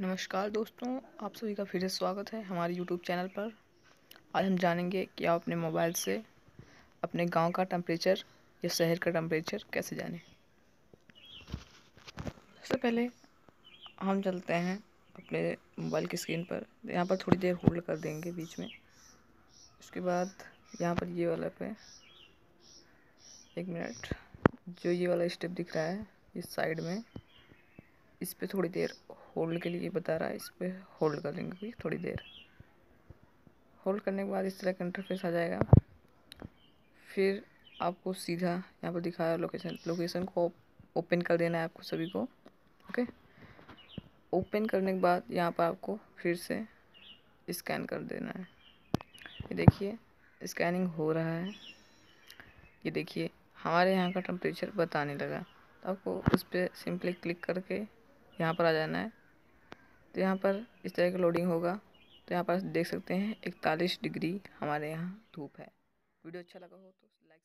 नमस्कार दोस्तों, आप सभी का फिर से स्वागत है हमारे यूट्यूब चैनल पर। आज हम जानेंगे कि आप अपने मोबाइल से अपने गाँव का टेम्परेचर या शहर का टेम्परेचर कैसे जानें। सबसे पहले हम चलते हैं अपने मोबाइल की स्क्रीन पर। यहाँ पर थोड़ी देर होल्ड कर देंगे बीच में। उसके बाद यहाँ पर ये वाला पे एक मिनट, जो ये वाला स्टेप दिख रहा है, इस साइड में। इस पर थोड़ी देर होल्ड के लिए बता रहा है, इस पर होल्ड कर लेंगे थोड़ी देर। होल्ड करने के बाद इस तरह का इंटरफेस आ जाएगा। फिर आपको सीधा यहाँ पर दिखाया लोकेशन लोकेशन को ओपन कर देना है आपको सभी को ओके ओपन करने के बाद यहाँ पर आपको फिर से स्कैन कर देना है। ये देखिए स्कैनिंग हो रहा है। ये देखिए, हमारे यहाँ का टेम्परेचर बताने लगा। तो आपको उस पर सिंपली क्लिक करके यहाँ पर आ जाना है। तो यहाँ पर इस तरह का लोडिंग होगा। तो यहाँ पर देख सकते हैं, इकतालीस डिग्री हमारे यहाँ धूप है। वीडियो अच्छा लगा हो तो लाइक